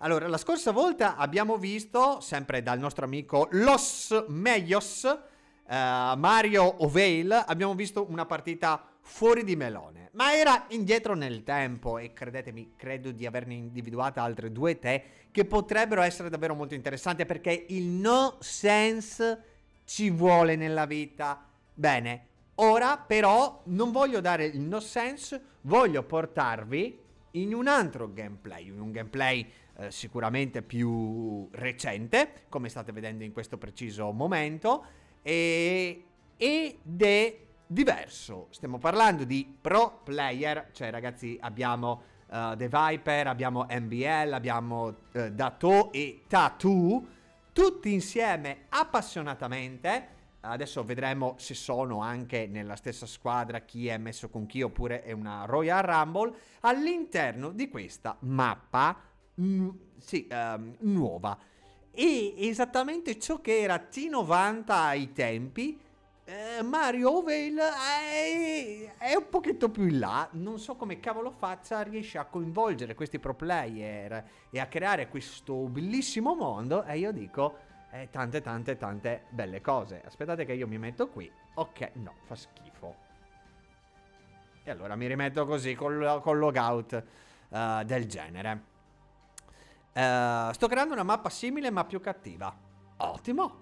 Allora, la scorsa volta abbiamo visto, sempre dal nostro amico Los Meios, uh, Mario O'Veil, abbiamo visto una partita fuori di melone, ma era indietro nel tempo e credetemi, credo di averne individuate altre due te che potrebbero essere davvero molto interessanti perché il no sense ci vuole nella vita. Bene, ora però non voglio dare il no sense, voglio portarvi in un altro gameplay, in un gameplay eh, sicuramente più recente, come state vedendo in questo preciso momento, e, ed è diverso. Stiamo parlando di pro player, cioè ragazzi abbiamo uh, The Viper, abbiamo MBL, abbiamo uh, Dato e Tattoo, tutti insieme appassionatamente. Adesso vedremo se sono anche nella stessa squadra, chi è messo con chi, oppure è una Royal Rumble all'interno di questa mappa mm, sì, um, nuova. E esattamente ciò che era T90 ai tempi eh, Mario Ovale è, è, un pochetto più in là, non so come cavolo faccia, riesce a coinvolgere questi pro player e a creare questo bellissimo mondo e io dico eh, tante tante tante belle cose. Aspettate che io mi metto qui. Ok, no, fa schifo. E allora mi rimetto così col, col logout uh, del genere. Uh, sto creando una mappa simile ma più cattiva. Ottimo,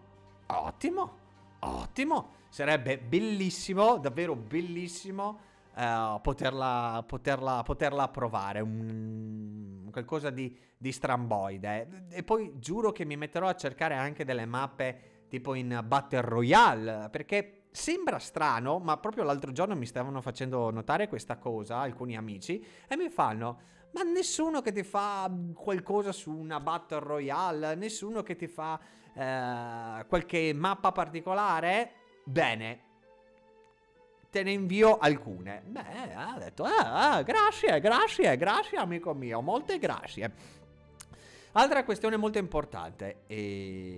ottimo, ottimo sarebbe bellissimo, davvero bellissimo uh, poterla, poterla, poterla provare, un, qualcosa di, di stramboide. E poi giuro che mi metterò a cercare anche delle mappe tipo in Battle Royale, perché sembra strano, ma proprio l'altro giorno mi stavano facendo notare questa cosa, alcuni amici, e mi fanno, ma nessuno che ti fa qualcosa su una Battle Royale, nessuno che ti fa eh, qualche mappa particolare? Bene, te ne invio alcune. Beh, ha detto, ah, ah, grazie, grazie, grazie amico mio, molte grazie. Altra questione molto importante, e...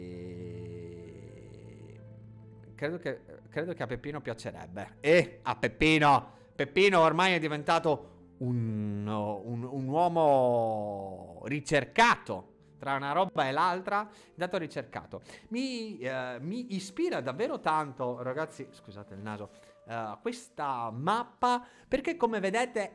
credo, che, credo che a Peppino piacerebbe. E a Peppino, Peppino ormai è diventato un, un, un uomo ricercato tra una roba e l'altra, dato ricercato. Mi, eh, mi, ispira davvero tanto, ragazzi, scusate il naso, uh, questa mappa, perché come vedete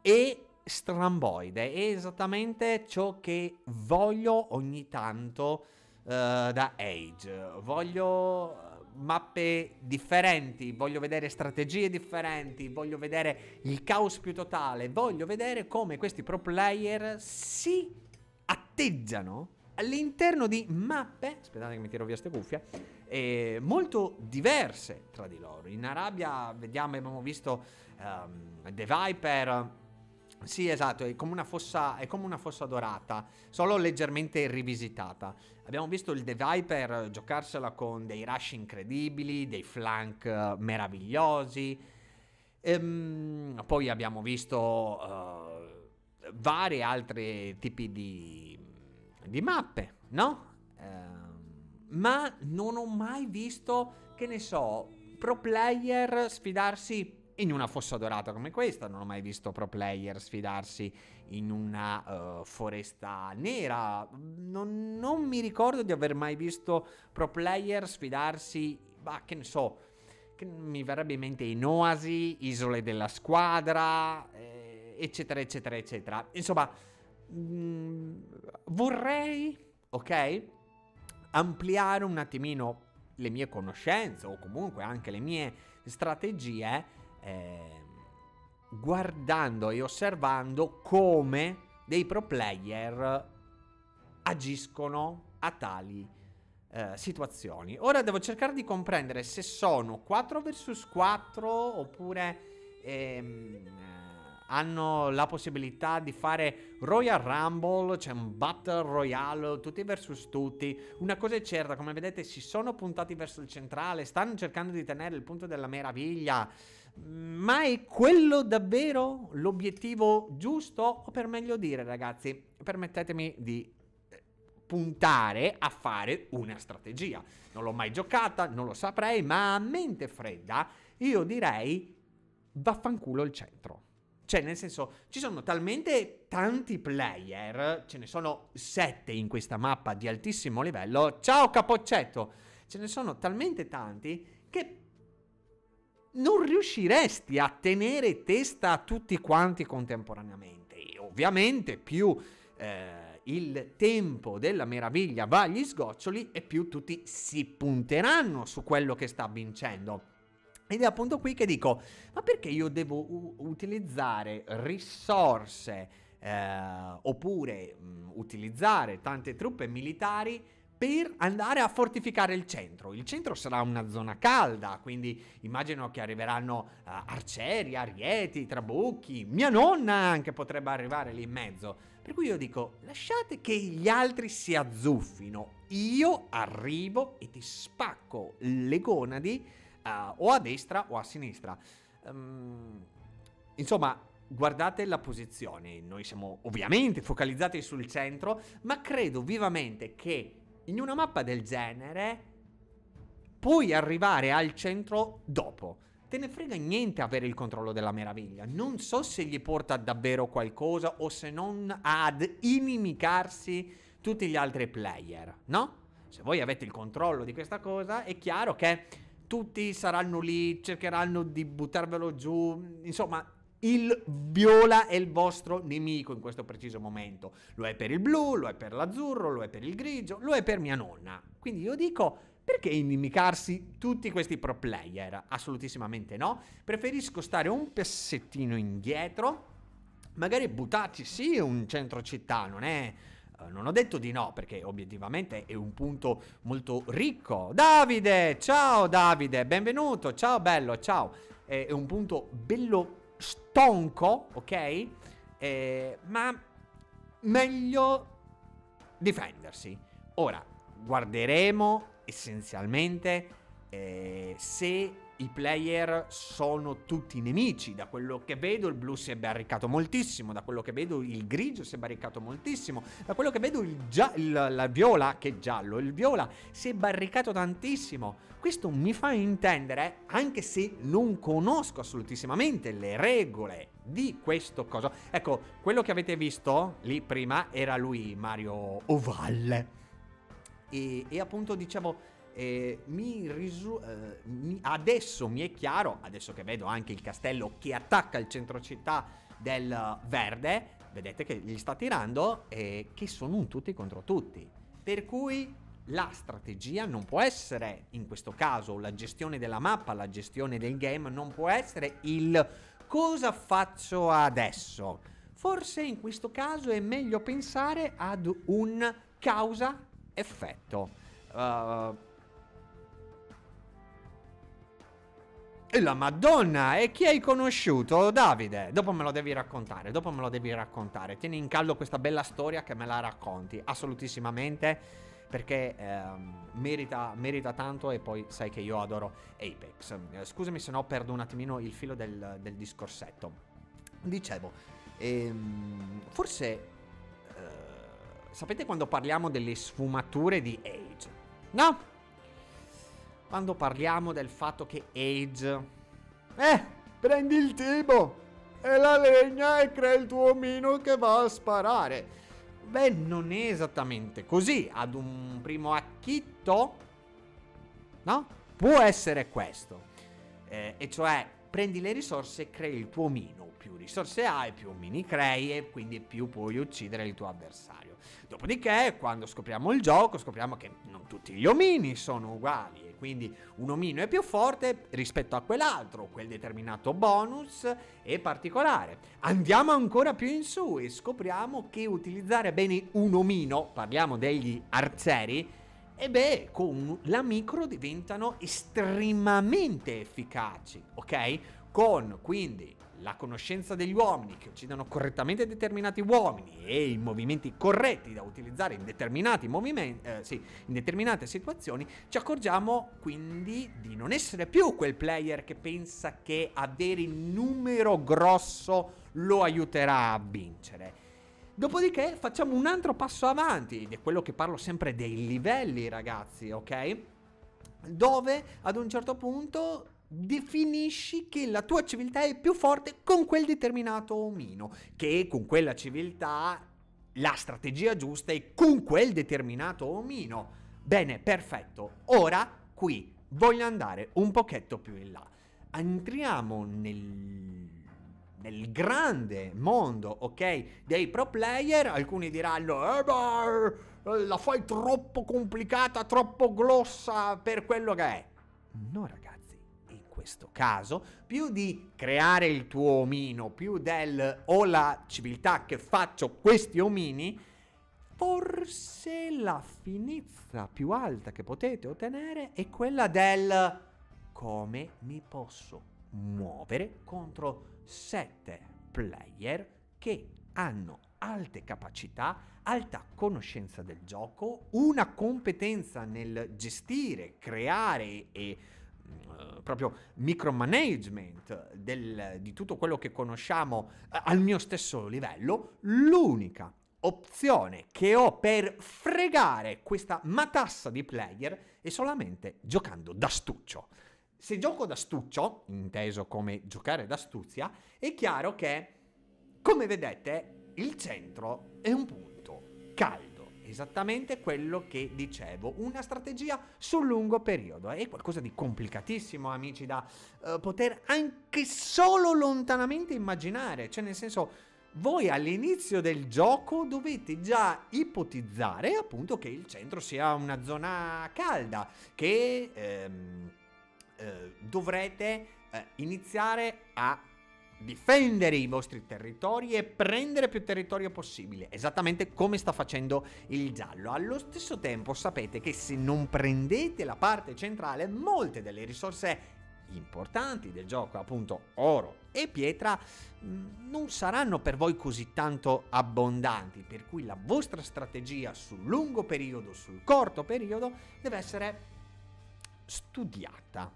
è stramboide, è esattamente ciò che voglio ogni tanto uh, da Age. Voglio mappe differenti, voglio vedere strategie differenti, voglio vedere il caos più totale, voglio vedere come questi pro player si atteggiano all'interno di mappe, aspettate che mi tiro via queste cuffie, eh, molto diverse tra di loro. In Arabia vediamo, abbiamo visto um, The Viper, sì esatto, è come, fossa, è come, una fossa, dorata, solo leggermente rivisitata. Abbiamo visto il The Viper giocarsela con dei rush incredibili, dei flank meravigliosi, ehm, poi abbiamo visto... Uh, vari altri tipi di, di mappe, no? Eh, ma non ho mai visto, che ne so, pro player sfidarsi in una fossa dorata come questa, non ho mai visto pro player sfidarsi in una uh, foresta nera, non, non, mi ricordo di aver mai visto pro player sfidarsi, bah, che ne so, che mi verrebbe in mente in Oasi, Isole della Squadra, eh, eccetera, eccetera, eccetera. Insomma, mh, mm, vorrei, ok, ampliare un attimino le mie conoscenze o comunque anche le mie strategie eh, guardando e osservando come dei pro player agiscono a tali eh, situazioni. Ora devo cercare di comprendere se sono 4 vs 4 oppure ehm, hanno la possibilità di fare Royal Rumble, c'è cioè un Battle Royale, tutti versus tutti. Una cosa è certa, come vedete si sono puntati verso il centrale, stanno cercando di tenere il punto della meraviglia. Ma è quello davvero l'obiettivo giusto? O per meglio dire, ragazzi, permettetemi di eh, puntare a fare una strategia. Non l'ho mai giocata, non lo saprei, ma a mente fredda io direi vaffanculo il centro. Cioè, nel senso, ci sono talmente tanti player, ce ne sono sette in questa mappa di altissimo livello. Ciao Capoccetto! Ce ne sono talmente tanti che non riusciresti a tenere testa a tutti quanti contemporaneamente. E ovviamente più eh, il tempo della meraviglia va agli sgoccioli e più tutti si punteranno su quello che sta vincendo. Ed è appunto qui che dico, ma perché io devo u- utilizzare risorse eh, oppure mh, utilizzare tante truppe militari per andare a fortificare il centro. Il centro sarà una zona calda, quindi immagino che arriveranno uh, arcieri, arieti, trabucchi, mia nonna anche potrebbe arrivare lì in mezzo. Per cui io dico, lasciate che gli altri si azzuffino, io arrivo e ti spacco le gonadi uh, o a destra o a sinistra. Um, insomma, guardate la posizione. Noi siamo ovviamente focalizzati sul centro, ma credo vivamente che in una mappa del genere puoi arrivare al centro dopo. Te ne frega niente avere il controllo della meraviglia. Non so se gli porta davvero qualcosa o se non ad inimicarsi tutti gli altri player, no? Se voi avete il controllo di questa cosa, è chiaro che tutti saranno lì, cercheranno di buttarvelo giù, insomma, il viola è il vostro nemico in questo preciso momento. Lo è per il blu, lo è per l'azzurro, lo è per il grigio, lo è per mia nonna. Quindi io dico, perché inimicarsi tutti questi pro player? Assolutissimamente no. Preferisco stare un pezzettino indietro, magari buttarci sì un centro città, non è eh, non ho detto di no perché obiettivamente è un punto molto ricco. Davide, ciao Davide, benvenuto, ciao bello, ciao. È, è un punto bello stonco, ok? Eh, ma meglio difendersi. Ora, guarderemo essenzialmente eh, se i player sono tutti nemici. Da quello che vedo il blu si è barricato moltissimo, da quello che vedo il grigio si è barricato moltissimo, da quello che vedo il, gia- il la viola, che è giallo, il viola si è barricato tantissimo. Questo mi fa intendere, anche se non conosco assolutissimamente le regole di questo coso. Ecco, quello che avete visto lì prima era lui, Mario Ovalle. E, e appunto dicevo eh, mi risu- eh, mi, adesso mi è chiaro, adesso che vedo anche il castello che attacca il centro città del verde, vedete che gli sta tirando, eh, che sono un tutti contro tutti. Per cui la strategia non può essere, in questo caso, la gestione della mappa, la gestione del game, non può essere il cosa faccio adesso. Forse in questo caso è meglio pensare ad un causa-effetto. Uh, E la Madonna! E chi hai conosciuto, Davide? Dopo me lo devi raccontare, dopo me lo devi raccontare. Tieni in caldo questa bella storia che me la racconti, assolutissimamente, perché ehm, merita, merita, tanto e poi sai che io adoro Apex. Eh, scusami se no perdo un attimino il filo del, del discorsetto. Dicevo, ehm, forse... Eh, sapete quando parliamo delle sfumature di Age? No? Quando parliamo del fatto che Age... Eh, prendi il tipo e la legna e crea il tuo omino che va a sparare. Beh, non è esattamente così. Ad un primo acchitto, no? Può essere questo. Eh, e cioè, prendi le risorse e crei il tuo omino. Più risorse hai, più omini crei e quindi più puoi uccidere il tuo avversario. Dopodiché, quando scopriamo il gioco, scopriamo che non tutti gli omini sono uguali quindi un omino è più forte rispetto a quell'altro, quel determinato bonus è particolare. Andiamo ancora più in su e scopriamo che utilizzare bene un omino, parliamo degli arcieri, e beh, con la micro diventano estremamente efficaci, ok? Con quindi la conoscenza degli uomini che uccidono correttamente determinati uomini e i movimenti corretti da utilizzare in determinati eh, sì, in determinate situazioni, ci accorgiamo quindi di non essere più quel player che pensa che avere il numero grosso lo aiuterà a vincere. Dopodiché facciamo un altro passo avanti, ed è quello che parlo sempre dei livelli, ragazzi, ok? Dove ad un certo punto definisci che la tua civiltà è più forte con quel determinato omino, che con quella civiltà la strategia giusta è con quel determinato omino. Bene, perfetto. Ora qui voglio andare un pochetto più in là. Entriamo nel nel grande mondo, ok, dei pro player, alcuni diranno, eh beh, la fai troppo complicata, troppo glossa per quello che è. No, ragazzi, questo caso, più di creare il tuo omino, più del ho la civiltà che faccio questi omini, forse la finezza più alta che potete ottenere è quella del come mi posso muovere contro 7 player che hanno alte capacità, alta conoscenza del gioco, una competenza nel gestire, creare e uh, proprio micromanagement del, di tutto quello che conosciamo uh, al mio stesso livello, l'unica opzione che ho per fregare questa matassa di player è solamente giocando d'astuccio. Se gioco d'astuccio, inteso come giocare d'astuzia, è chiaro che, come vedete, il centro è un punto caldo, esattamente quello che dicevo, una strategia sul lungo periodo. È qualcosa di complicatissimo, amici, da uh, poter anche solo lontanamente immaginare, cioè nel senso... Voi all'inizio del gioco dovete già ipotizzare appunto che il centro sia una zona calda, che ehm, eh, dovrete eh, iniziare a difendere i vostri territori e prendere più territorio possibile, esattamente come sta facendo il giallo. Allo stesso tempo sapete che se non prendete la parte centrale, molte delle risorse importanti del gioco, appunto oro e pietra, mm, non saranno per voi così tanto abbondanti, per cui la vostra strategia sul lungo periodo, sul corto periodo, deve essere studiata.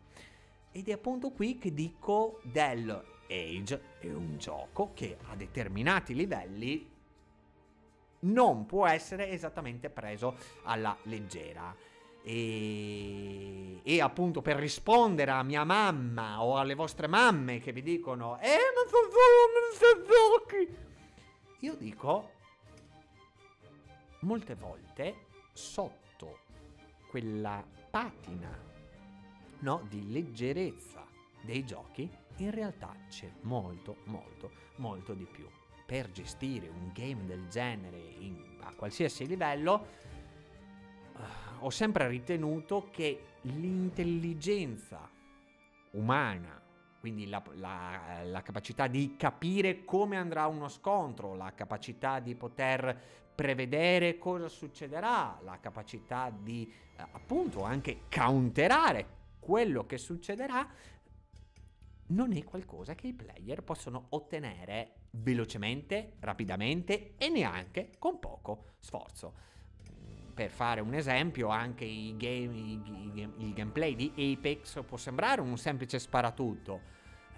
Ed è appunto qui che dico del Age è un gioco che a determinati livelli non può essere esattamente preso alla leggera. E, e, appunto per rispondere a mia mamma o alle vostre mamme che vi dicono Eh ma fa non giochi Io dico Molte volte sotto quella patina no, di leggerezza dei giochi, in realtà c'è molto, molto, molto di più. Per gestire un game del genere in, a qualsiasi livello, uh, ho sempre ritenuto che l'intelligenza umana, quindi la, la, la, capacità di capire come andrà uno scontro, la capacità di poter prevedere cosa succederà, la capacità di eh, appunto anche counterare quello che succederà non è qualcosa che i player possono ottenere velocemente, rapidamente e neanche con poco sforzo. Per fare un esempio, anche i game, i, il gameplay di Apex può sembrare un semplice sparatutto.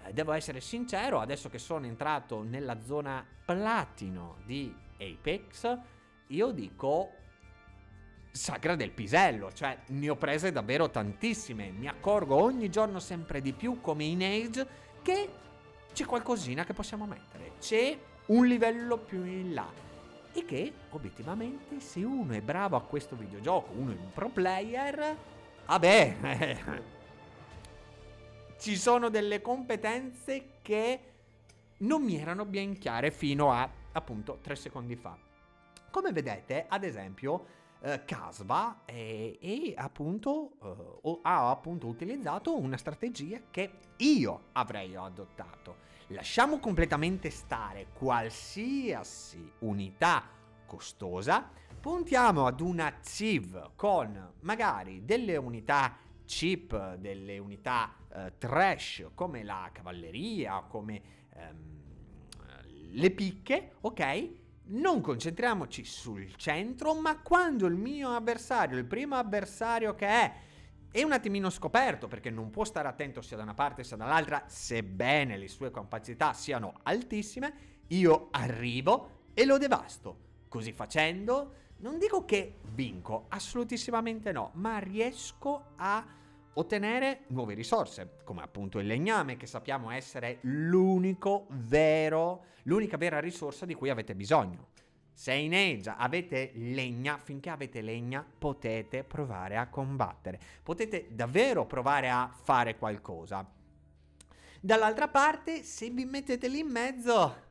Eh, devo essere sincero, adesso che sono entrato nella zona platino di Apex, io dico sagra del pisello, cioè ne ho prese davvero tantissime. Mi accorgo ogni giorno sempre di più come in Age che c'è qualcosina che possiamo mettere, c'è un livello più in là e che obiettivamente se uno è bravo a questo videogioco, uno è un pro player, vabbè, ci sono delle competenze che non mi erano ben chiare fino a appunto tre secondi fa. Come vedete, ad esempio, eh, Casba e, e appunto eh, ha appunto utilizzato una strategia che io avrei adottato. Lasciamo completamente stare qualsiasi unità costosa, puntiamo ad una CIV con magari delle unità chip, delle unità eh, trash come la cavalleria, come ehm, le picche, ok? Non concentriamoci sul centro, ma quando il mio avversario, il primo avversario che è, è un attimino scoperto perché non può stare attento sia da una parte sia dall'altra, sebbene le sue capacità siano altissime, io arrivo e lo devasto. Così facendo, non dico che vinco, assolutissimamente no, ma riesco a ottenere nuove risorse, come appunto il legname, che sappiamo essere l'unico vero, l'unica vera risorsa di cui avete bisogno. Se in Age avete legna, finché avete legna potete provare a combattere, potete davvero provare a fare qualcosa. Dall'altra parte, se vi mettete lì in mezzo,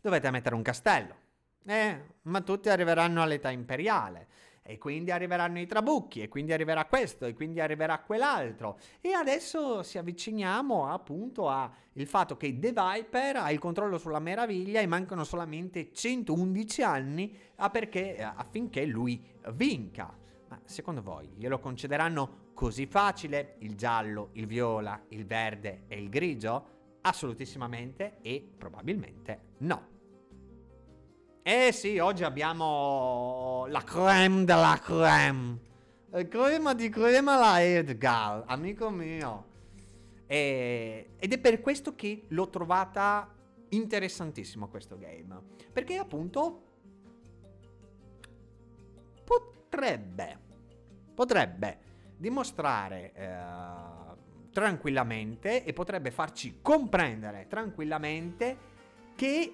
dovete mettere un castello. Eh, ma tutti arriveranno all'età imperiale e quindi arriveranno i trabucchi, e quindi arriverà questo, e quindi arriverà quell'altro. E adesso ci avviciniamo appunto al fatto che The Viper ha il controllo sulla meraviglia e mancano solamente 111 anni perché, affinché lui vinca. Ma secondo voi glielo concederanno così facile il giallo, il viola, il verde e il grigio? Assolutissimamente e probabilmente no. Eh sì, oggi abbiamo la creme della creme. La crema di crema la Edgar, amico mio. E, ed è per questo che l'ho trovata interessantissimo questo game. Perché appunto potrebbe, potrebbe dimostrare eh, tranquillamente e potrebbe farci comprendere tranquillamente che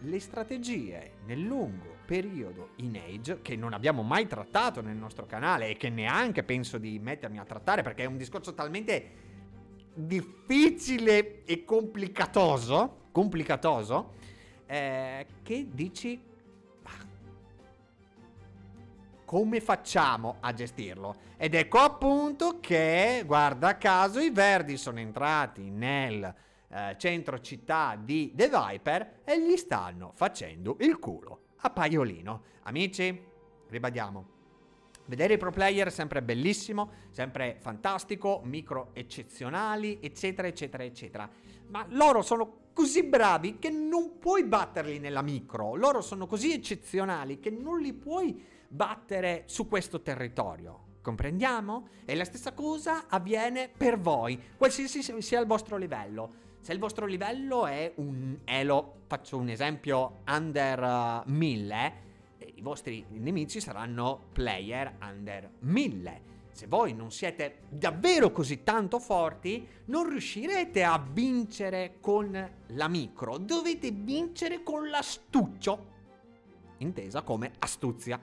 le strategie nel lungo periodo in Age, che non abbiamo mai trattato nel nostro canale e che neanche penso di mettermi a trattare perché è un discorso talmente difficile e complicatoso, complicatoso, eh, che dici come facciamo a gestirlo? Ed ecco appunto che, guarda caso, i verdi sono entrati nel eh, centro città di The Viper e gli stanno facendo il culo a Paiolino. Amici, ribadiamo. Vedere i pro player è sempre bellissimo, sempre fantastico, micro eccezionali, eccetera, eccetera, eccetera. Ma loro sono così bravi che non puoi batterli nella micro. Loro sono così eccezionali che non li puoi battere su questo territorio. Comprendiamo? E la stessa cosa avviene per voi, qualsiasi sia il vostro livello. Se il vostro livello è un elo, faccio un esempio, under 1000, eh, i vostri nemici saranno player under 1000. Se voi non siete davvero così tanto forti, non riuscirete a vincere con la micro, dovete vincere con l'astuccio, intesa come astuzia.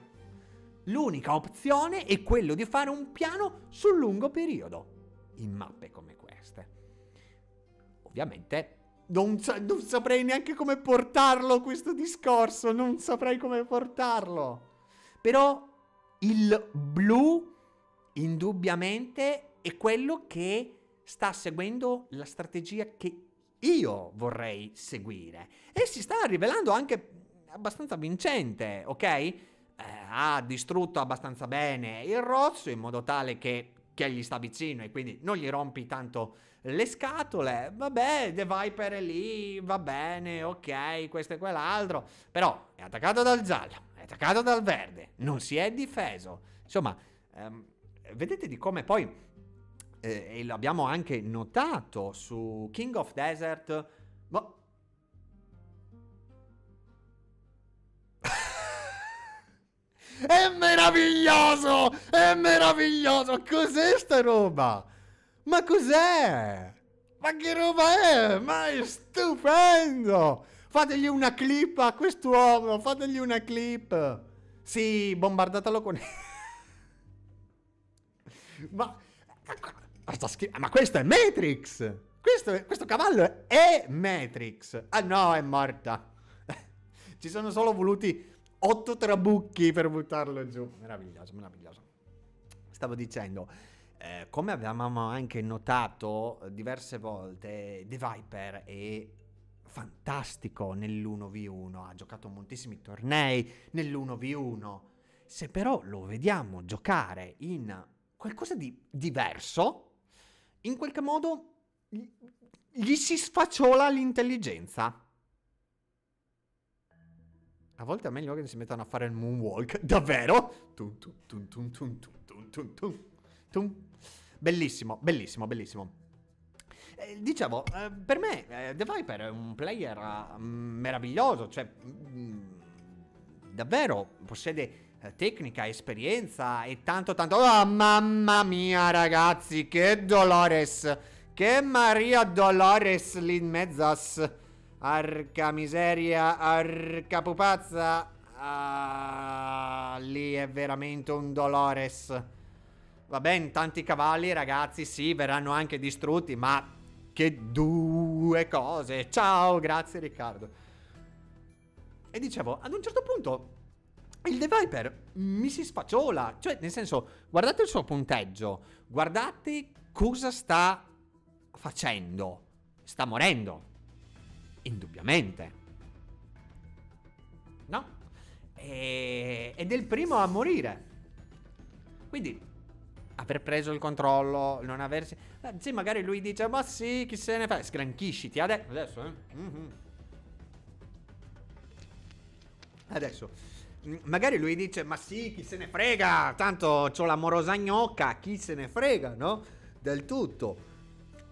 L'unica opzione è quello di fare un piano sul lungo periodo, in mappe come queste. Ovviamente non, sa- non, saprei neanche come portarlo questo discorso, non saprei come portarlo. Però il blu indubbiamente è quello che sta seguendo la strategia che io vorrei seguire e si sta rivelando anche abbastanza vincente, ok? Eh, ha distrutto abbastanza bene il rosso in modo tale che, che gli sta vicino e quindi non gli rompi tanto le scatole, vabbè, The Viper è lì, va bene, ok, questo e quell'altro, però è attaccato dal giallo, è attaccato dal verde, non si è difeso. Insomma, ehm, vedete di come poi, eh, e l'abbiamo anche notato su King of Desert, ma... è meraviglioso! È meraviglioso! Cos'è sta roba? Ma cos'è? Ma che roba è? Ma è stupendo! Fategli una clip a quest'uomo, fategli una clip. Sì, bombardatelo con... ma... Ma questo è Matrix! Questo, questo cavallo è Matrix! Ah no, è morta. Ci sono solo voluti otto trabucchi per buttarlo giù. Meraviglioso, meraviglioso. Stavo dicendo... Eh, come avevamo anche notato diverse volte, The Viper è fantastico nell'1v1, ha giocato moltissimi tornei nell'1v1. Se però lo vediamo giocare in qualcosa di diverso, in qualche modo gli si sfacciola l'intelligenza. A volte è meglio che si mettano a fare il moonwalk. Davvero? Tum, tum, tum, tum, tum, tum, tum, tum. Tum. Bellissimo, bellissimo, bellissimo. Eh, dicevo, eh, per me eh, The Viper è un player uh, meraviglioso, cioè mh, mm, davvero possiede eh, tecnica, esperienza e tanto tanto... Oh, mamma mia ragazzi, che Dolores! Che Maria Dolores lì in mezzas! Arca miseria, arca pupazza! Ah, lì è veramente un Dolores. Va bene, tanti cavalli ragazzi, sì, verranno anche distrutti, ma che due cose. Ciao, grazie Riccardo. E dicevo, ad un certo punto il The Viper mi si sfacciola. Cioè, nel senso, guardate il suo punteggio, guardate cosa sta facendo. Sta morendo. Indubbiamente. No? E... Ed è il primo a morire. Quindi, aver preso il controllo, non aversi... Eh, sì, magari lui dice, ma sì, chi se ne fa? Sgranchisciti adesso, adesso eh? Mm-hmm. Adesso magari lui dice, ma sì, chi se ne frega, tanto ho la morosa gnocca, chi se ne frega, no? Del tutto.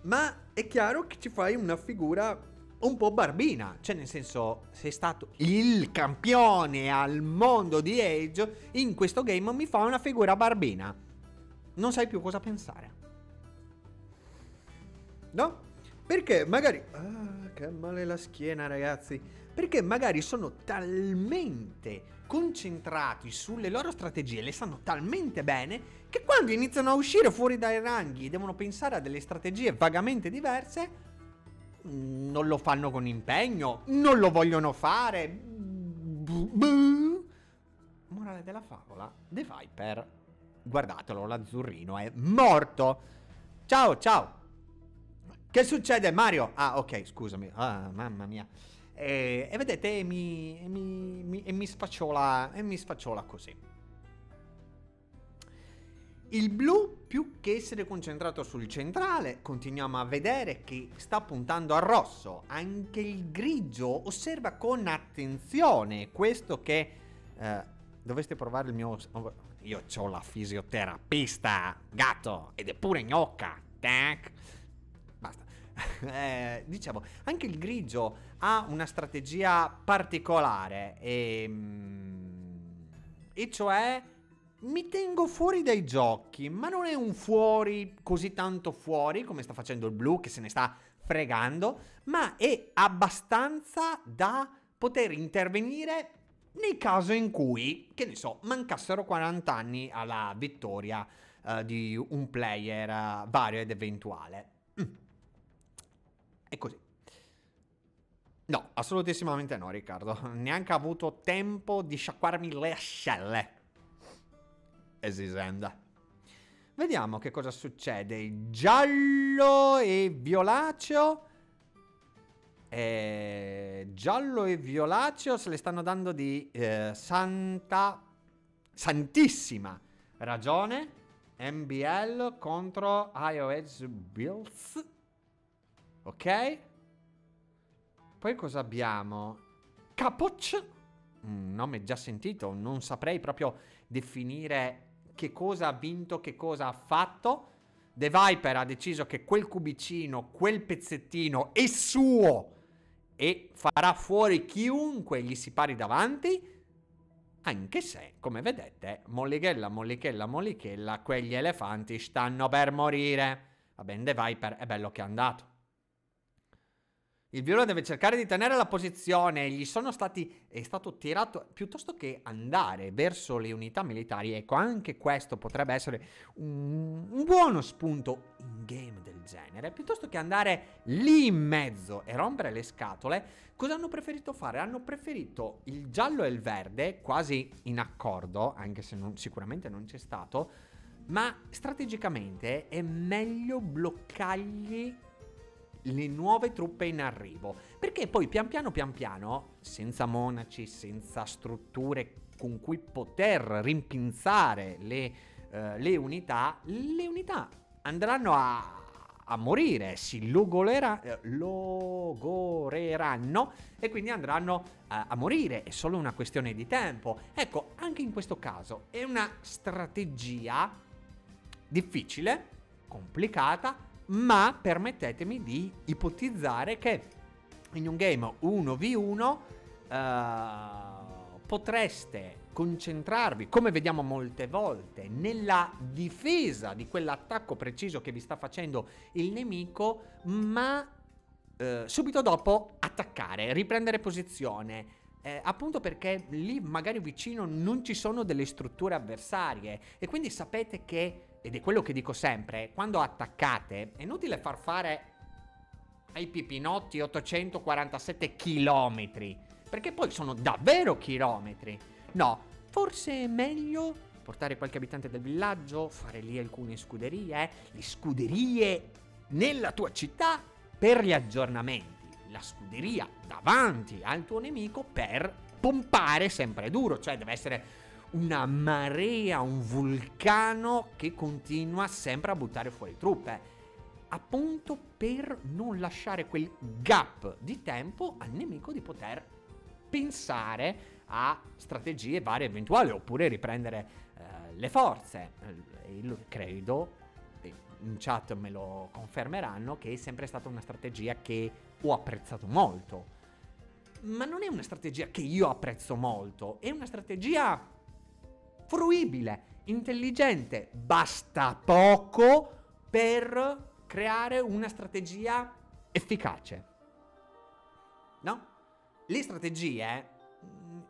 Ma è chiaro che ci fai una figura un po' barbina, cioè nel senso, sei stato il campione al mondo di Age, in questo game mi fa una figura barbina. Non sai più cosa pensare. No? Perché magari... Ah, che male la schiena, ragazzi. Perché magari sono talmente concentrati sulle loro strategie, le sanno talmente bene che quando iniziano a uscire fuori dai ranghi e devono pensare a delle strategie vagamente diverse, non lo fanno con impegno, non lo vogliono fare. Morale della favola, The Viper, guardatelo, l'azzurrino è morto. Ciao, ciao. Che succede Mario? Ah, ok, scusami. Ah, mamma mia. E, e vedete, mi, mi, mi, e mi, sfacciola, e mi sfacciola così. Il blu, più che essere concentrato sul centrale, continuiamo a vedere che sta puntando al rosso. Anche il grigio osserva con attenzione questo che... Eh, dovreste provare il mio... Io ho la fisioterapista, gatto, ed è pure gnocca. Tac. eh, dicevo, anche il grigio ha una strategia particolare e, ehm, e cioè mi tengo fuori dai giochi, ma non è un fuori così tanto fuori come sta facendo il blu che se ne sta fregando, ma è abbastanza da poter intervenire nel caso in cui, che ne so, mancassero 40 anni alla vittoria uh, di un player uh, vario ed eventuale. Mm. È così. No, assolutissimamente no, Riccardo. Neanche ha avuto tempo di sciacquarmi le ascelle. Esisenda. Vediamo che cosa succede. Giallo e violaceo. E... Giallo e violaceo se le stanno dando di eh, santa... Santissima ragione. MBL contro iOS Bills. Ok. Poi cosa abbiamo? Capoc. Un nome già sentito, non saprei proprio definire che cosa ha vinto, che cosa ha fatto. The Viper ha deciso che quel cubicino, quel pezzettino è suo e farà fuori chiunque gli si pari davanti. Anche se, come vedete, mollichella, mollichella, mollichella, quegli elefanti stanno per morire. Va bene, The Viper è bello che è andato. Il viola deve cercare di tenere la posizione. Gli sono stati. È stato tirato. Piuttosto che andare verso le unità militari. Ecco, anche questo potrebbe essere un, un buono spunto in game del genere. Piuttosto che andare lì in mezzo e rompere le scatole. Cosa hanno preferito fare? Hanno preferito il giallo e il verde, quasi in accordo, anche se non, sicuramente non c'è stato. Ma strategicamente è meglio bloccargli le nuove truppe in arrivo. Perché poi pian piano pian piano, senza monaci, senza strutture con cui poter rimpinzare le, uh, le unità, le unità andranno a, a morire, si logolera, eh, logoreranno e quindi andranno uh, a morire, è solo una questione di tempo. Ecco, anche in questo caso è una strategia difficile, complicata, ma permettetemi di ipotizzare che in un game 1v1 uh, potreste concentrarvi, come vediamo molte volte, nella difesa di quell'attacco preciso che vi sta facendo il nemico, ma eh, subito dopo attaccare, riprendere posizione. Eh, appunto perché lì magari vicino non ci sono delle strutture avversarie e quindi sapete che, ed è quello che dico sempre, quando attaccate è inutile far fare ai pipinotti 847 chilometri, perché poi sono davvero chilometri. No, forse è meglio portare qualche abitante del villaggio, fare lì alcune scuderie, le scuderie nella tua città per gli aggiornamenti, la scuderia davanti al tuo nemico per pompare sempre duro, cioè deve essere una marea, un vulcano che continua sempre a buttare fuori truppe appunto per non lasciare quel gap di tempo al nemico di poter pensare a strategie varie eventuali oppure riprendere eh, le forze. Eh, credo, in chat me lo confermeranno, che è sempre stata una strategia che ho apprezzato molto. Ma non è una strategia che io apprezzo molto, è una strategia fruibile, intelligente, basta poco per creare una strategia efficace. No? Le strategie... Mm,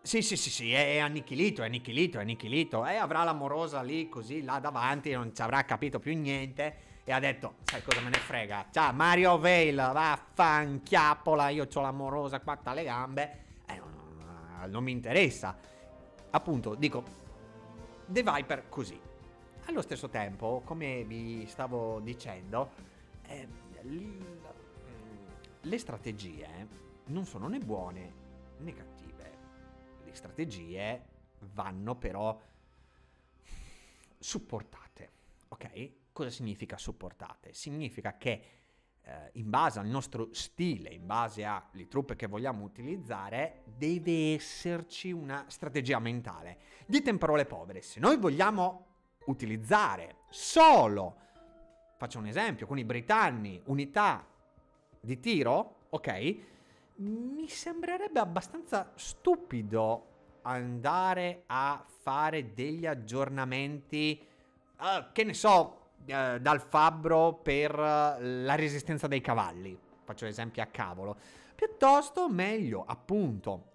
sì, sì, sì, sì, è annichilito, è annichilito, è annichilito. E avrà l'amorosa lì, così, là davanti, non ci avrà capito più niente. E ha detto, sai cosa me ne frega? Ciao, Mario Vale, vaffanchiappola, io ho l'amorosa qua alle gambe. Eh, non mi interessa. Appunto, dico, The Viper così. Allo stesso tempo, come vi stavo dicendo, eh, le strategie non sono né buone né cattive. Le strategie vanno però supportate. Ok? Cosa significa supportate? Significa che eh, in base al nostro stile, in base alle truppe che vogliamo utilizzare, deve esserci una strategia mentale. Dite in parole povere, se noi vogliamo utilizzare solo, faccio un esempio, con i britanni, unità di tiro, ok? Mi sembrerebbe abbastanza stupido andare a fare degli aggiornamenti, uh, che ne so, uh, dal fabbro per la resistenza dei cavalli. Faccio esempi a cavolo. Piuttosto meglio, appunto,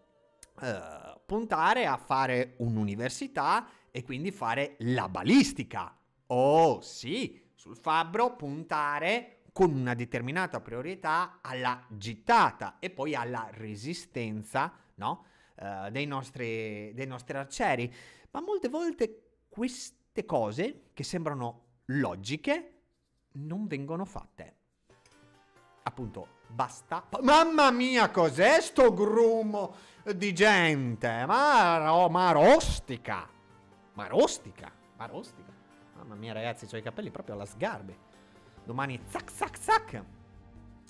uh, puntare a fare un'università e quindi fare la balistica. Oh sì, sul fabbro puntare con una determinata priorità alla gittata e poi alla resistenza no? uh, dei, nostri, dei nostri arcieri. Ma molte volte queste cose che sembrano logiche non vengono fatte. Appunto, basta. Mamma mia, cos'è sto grumo di gente? Ma, ma rostica! Ma rostica, ma rostica. Mamma mia ragazzi, ho i capelli proprio alla sgarbi. Domani zac zac zac.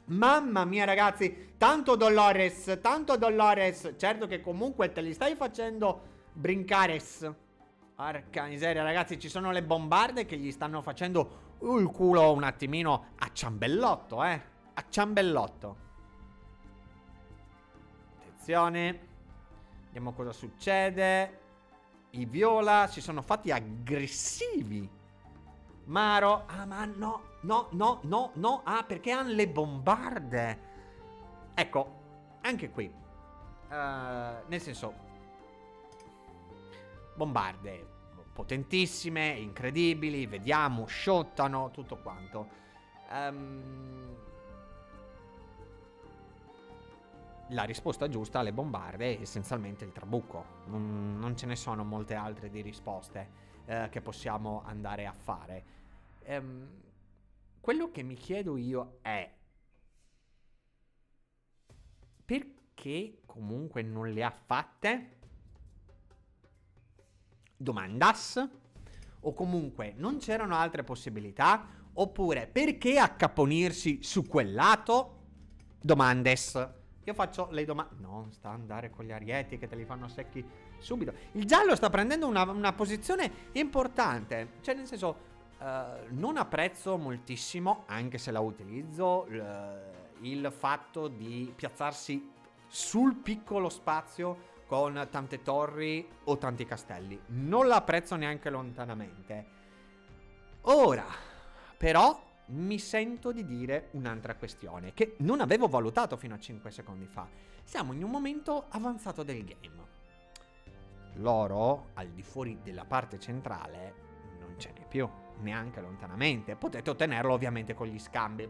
Mamma mia ragazzi, tanto Dolores, tanto Dolores. Certo che comunque te li stai facendo brincares. Arca miseria ragazzi, ci sono le bombarde che gli stanno facendo il culo un attimino a ciambellotto, eh. A ciambellotto. Attenzione. Vediamo cosa succede. I viola si sono fatti aggressivi. Maro, ah ma no, no, no, no, no, ah perché hanno le bombarde. Ecco, anche qui, uh, nel senso, bombarde potentissime, incredibili, vediamo, shottano, tutto quanto. Um, la risposta giusta alle bombarde è essenzialmente il trabucco. Non, non ce ne sono molte altre di risposte eh, che possiamo andare a fare. Ehm, quello che mi chiedo io è perché comunque non le ha fatte? Domandas? O comunque non c'erano altre possibilità? Oppure perché accaponirsi su quel lato? Domandes. Io faccio le domande. Non sta a andare con gli arieti che te li fanno secchi subito. Il giallo sta prendendo una, una posizione importante. Cioè, nel senso, uh, non apprezzo moltissimo, anche se la utilizzo, l- il fatto di piazzarsi sul piccolo spazio con tante torri o tanti castelli. Non l'apprezzo neanche lontanamente. Ora, però, mi sento di dire un'altra questione che non avevo valutato fino a 5 secondi fa. Siamo in un momento avanzato del game. L'oro, al di fuori della parte centrale, non ce n'è più, neanche lontanamente. Potete ottenerlo ovviamente con gli scambi.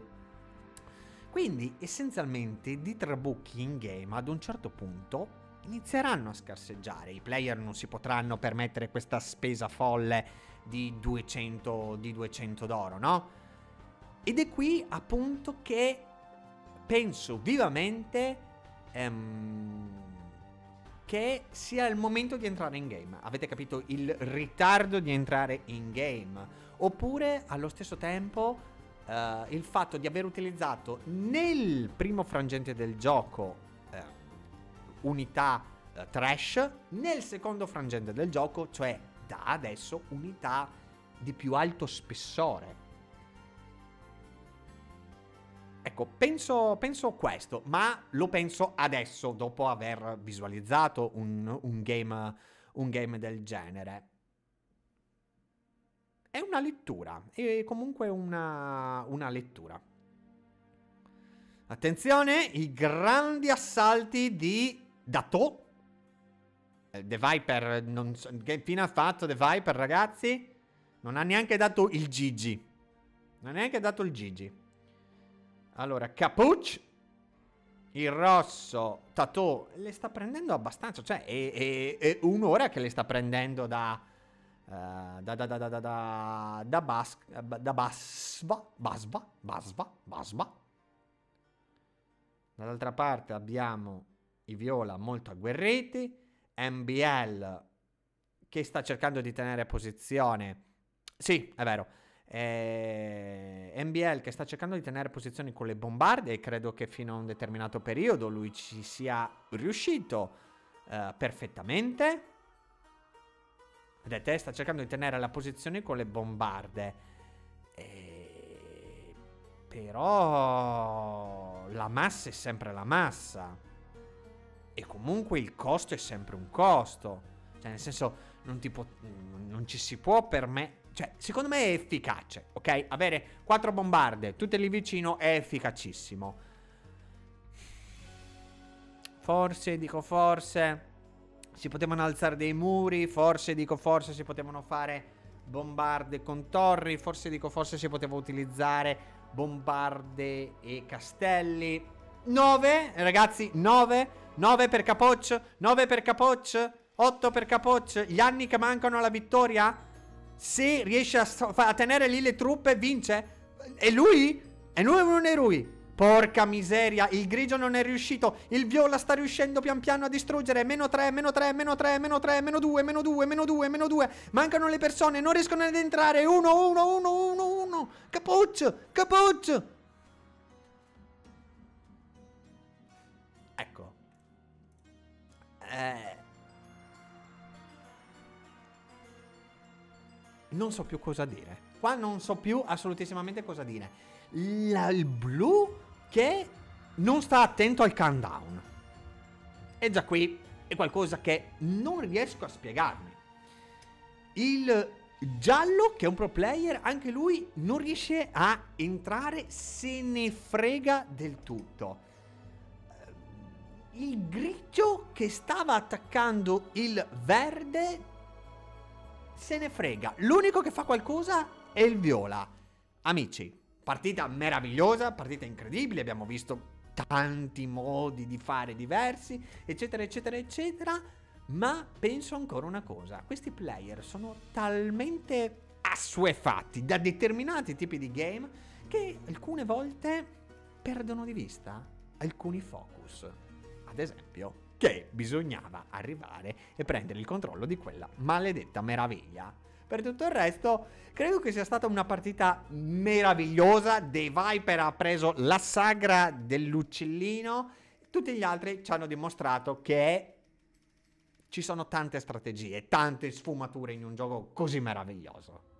Quindi, essenzialmente, di trabucchi in game ad un certo punto inizieranno a scarseggiare. I player non si potranno permettere questa spesa folle di 200, di 200 d'oro, no? Ed è qui appunto che penso vivamente ehm, che sia il momento di entrare in game. Avete capito il ritardo di entrare in game? Oppure allo stesso tempo Uh, il fatto di aver utilizzato nel primo frangente del gioco unità uh, trash nel secondo frangente del gioco, cioè da adesso unità di più alto spessore. Ecco, penso, penso questo, ma lo penso adesso, dopo aver visualizzato un, un, game, un game del genere. È una lettura, è comunque una, una lettura. Attenzione, i grandi assalti di Dato. Eh, The Viper, non so, che fine ha fatto The Viper, ragazzi? Non ha neanche dato il Gigi. Non ha neanche dato il Gigi. Allora, Capuch. Il rosso, Tato, le sta prendendo abbastanza. Cioè, è, è, è un'ora che le sta prendendo da... Uh, da da da da da da da bas da basba basba basba basba dall'altra parte abbiamo i Viola molto agguerriti, MBL che sta cercando di tenere posizione. Sì, è vero. Eh, MBL che sta cercando di tenere posizione con le bombarde e credo che fino a un determinato periodo lui ci sia riuscito eh, perfettamente. Vedete, sta cercando di tenere la posizione con le bombarde. Eh, però la massa è sempre la massa. E comunque il costo è sempre un costo. Cioè, nel senso, non, può, non ci si può permettere. Cioè, secondo me è efficace, ok? Avere quattro bombarde, tutte lì vicino, è efficacissimo. Forse, dico forse, si potevano alzare dei muri, forse, dico forse, si potevano fare bombarde con torri, forse, dico forse, si poteva utilizzare bombarde e castelli. 9, ragazzi, 9 9 per Capoccia, 9 per Capoccia, 8 per Capoccia. Gli anni che mancano alla vittoria? Se riesce a, a tenere lì le truppe, vince. E lui? E lui non è lui. Porca miseria, il grigio non è riuscito. Il viola sta riuscendo pian piano a distruggere. Meno 3, meno 3, meno 3, meno 3, meno 2, meno 2, meno 2, meno 2. Mancano le persone, non riescono ad entrare. 1, 1, 1, 1, 1. Capuccio, capuccio. Eh, non so più cosa dire. Qua non so più assolutissimamente cosa dire. La, il blu che non sta attento al countdown. E già qui è qualcosa che non riesco a spiegarmi. Il giallo, che è un pro player, anche lui non riesce a entrare, se ne frega del tutto il grigio che stava attaccando il verde se ne frega. L'unico che fa qualcosa è il viola. Amici, partita meravigliosa, partita incredibile, abbiamo visto tanti modi di fare diversi, eccetera, eccetera, eccetera. Ma penso ancora una cosa, questi player sono talmente assuefatti da determinati tipi di game che alcune volte perdono di vista alcuni focus ad esempio, che bisognava arrivare e prendere il controllo di quella maledetta meraviglia. Per tutto il resto, credo che sia stata una partita meravigliosa. The Viper ha preso la sagra dell'uccellino. Tutti gli altri ci hanno dimostrato che ci sono tante strategie, tante sfumature in un gioco così meraviglioso.